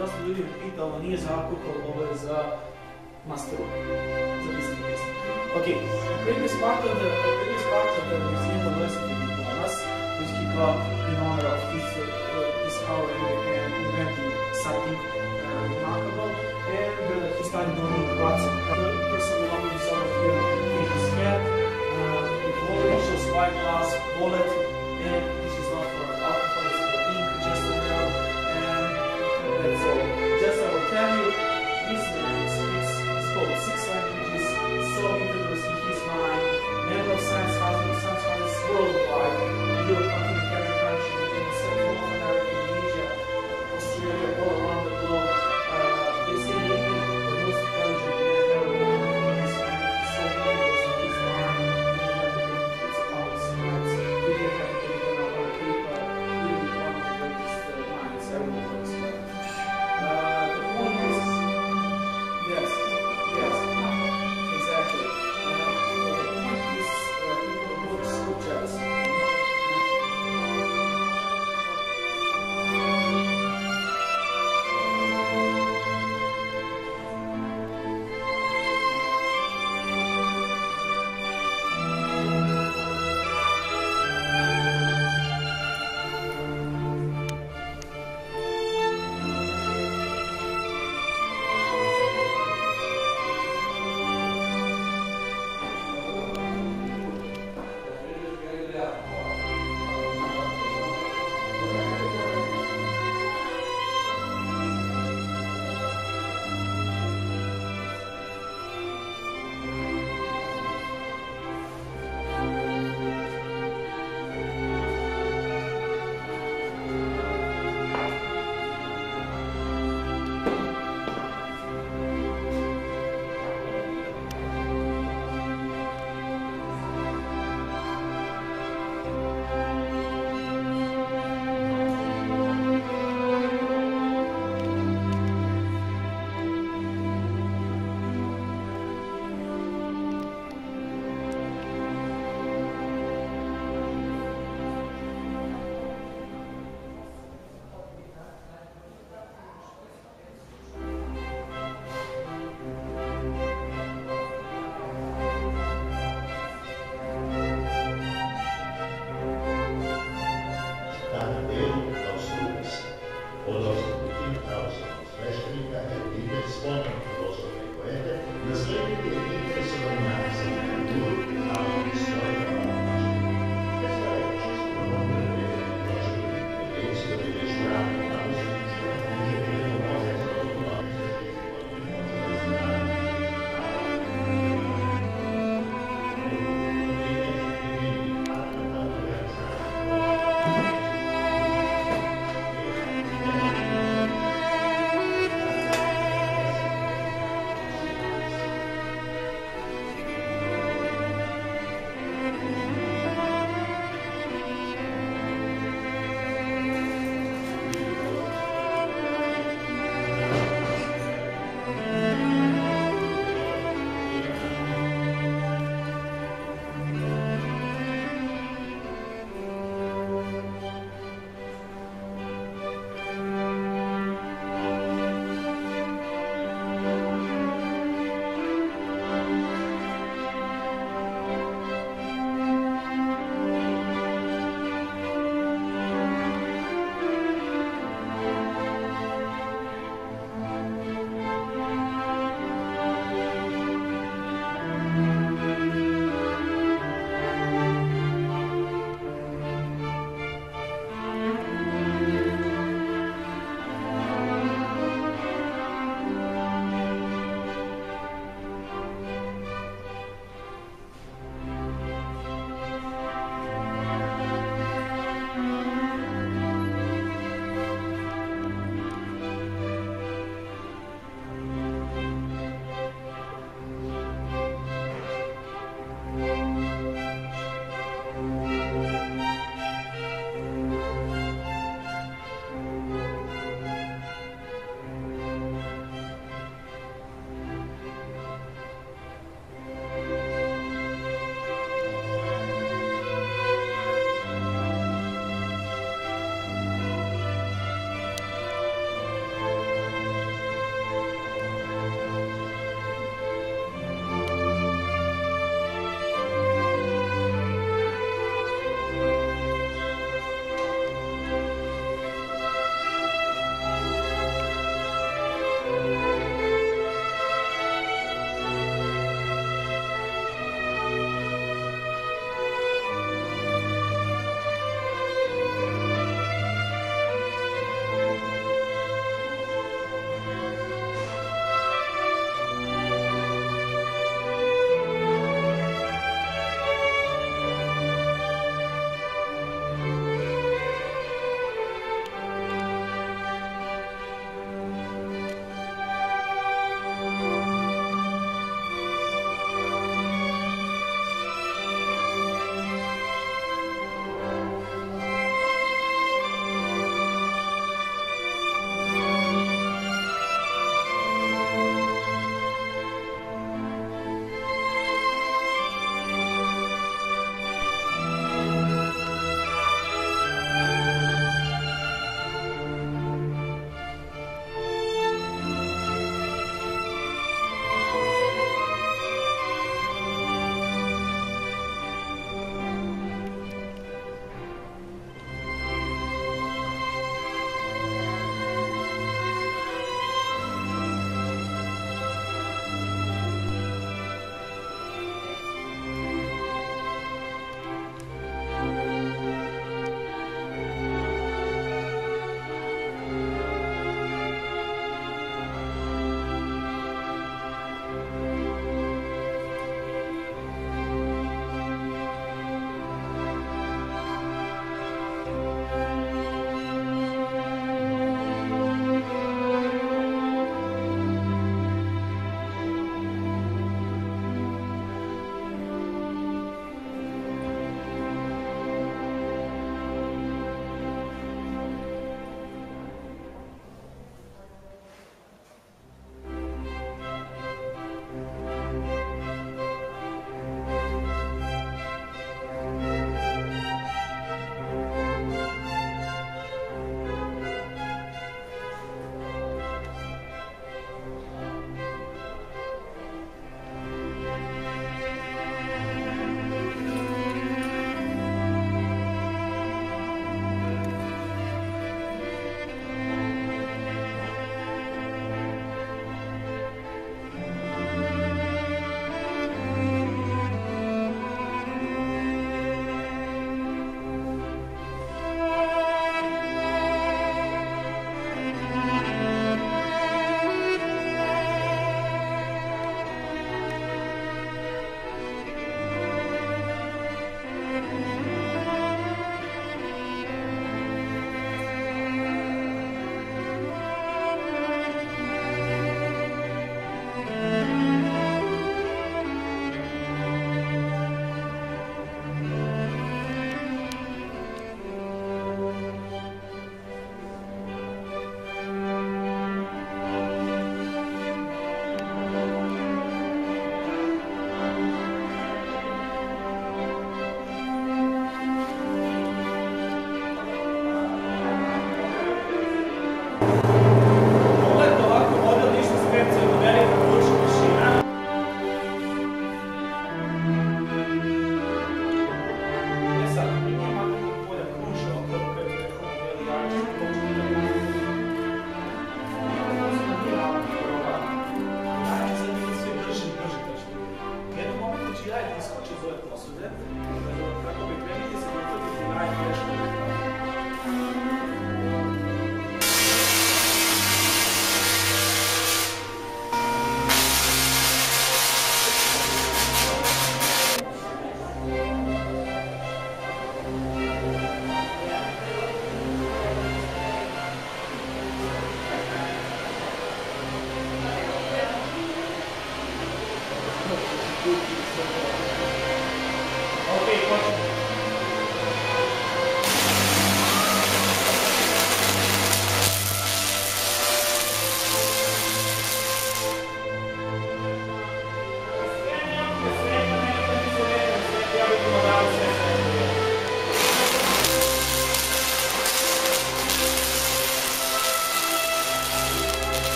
dosta ljudi me pita, ovo nije za alkohol, ovo je za masteru, za the previous part of the, previous part of the museum listening diplomas, which in honor of his uh, uh, discovery and inventing something uh, remarkable, and he started doing lots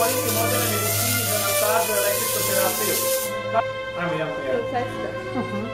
escolhe que moda na medicina, na fase, na eletroterapia. Ah, minha filha. Eu. Uhum.